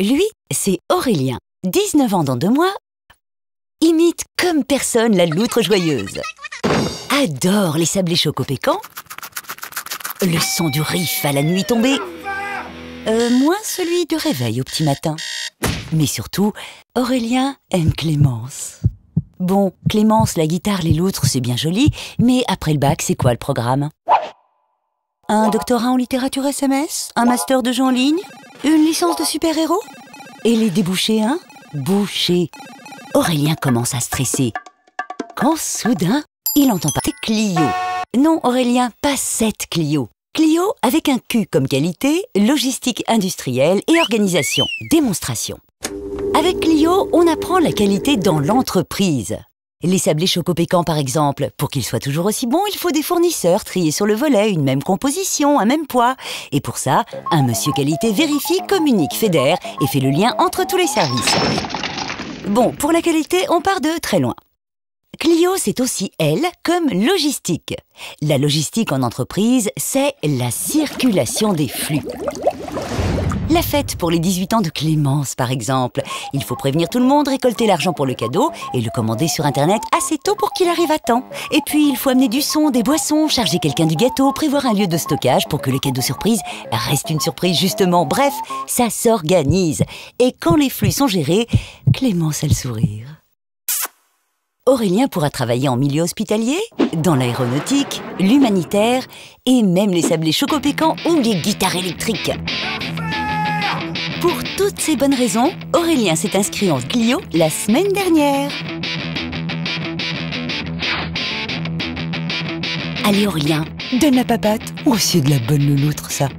Lui, c'est Aurélien, 19 ans dans deux mois. Imite comme personne la loutre joyeuse. Adore les sablés chocopécans. Le son du riff à la nuit tombée. Euh, moins celui du réveil au petit matin. Mais surtout, Aurélien aime Clémence. Bon, Clémence, la guitare, les loutres, c'est bien joli, mais après le bac, c'est quoi le programme? Un doctorat en littérature SMS Un master de jeu en ligne? Une licence de super-héros? Et les débouchés, hein? Bouchés. Aurélien commence à stresser. Quand soudain, il entend parler Clio. Non, Aurélien, pas cette Clio. Clio avec un Q comme qualité, logistique industrielle et organisation, démonstration. Avec Clio, on apprend la qualité dans l'entreprise. Les sablés chocopécans, par exemple, pour qu'ils soient toujours aussi bons, il faut des fournisseurs triés sur le volet, une même composition, un même poids. Et pour ça, un monsieur qualité vérifie, communique, fédère et fait le lien entre tous les services. Bon, pour la qualité, on part de très loin. Clio, c'est aussi elle comme logistique. La logistique en entreprise, c'est la circulation des flux. La fête pour les 18 ans de Clémence, par exemple. Il faut prévenir tout le monde, récolter l'argent pour le cadeau et le commander sur Internet assez tôt pour qu'il arrive à temps. Et puis, il faut amener du son, des boissons, charger quelqu'un du gâteau, prévoir un lieu de stockage pour que le cadeau surprise reste une surprise, justement. Bref, ça s'organise. Et quand les flux sont gérés, Clémence a le sourire. Aurélien pourra travailler en milieu hospitalier, dans l'aéronautique, l'humanitaire et même les sablés chocopécans ou les guitares électriques. Pour toutes ces bonnes raisons, Aurélien s'est inscrit en Clio la semaine dernière. Allez Aurélien, donne la papate. Oh, c'est de la bonne loutre ça.